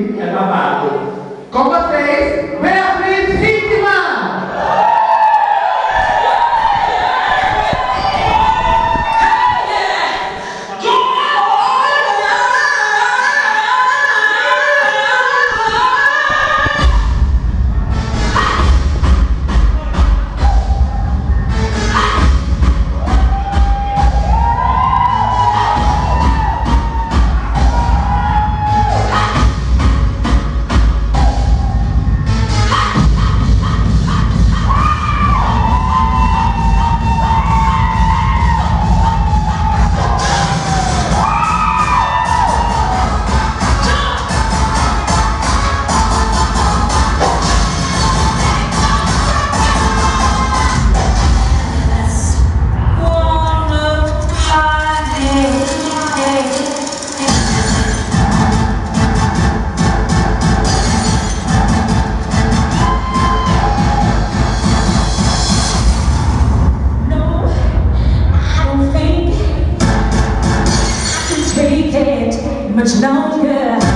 é babado. Com vocês, Beatriz much longer.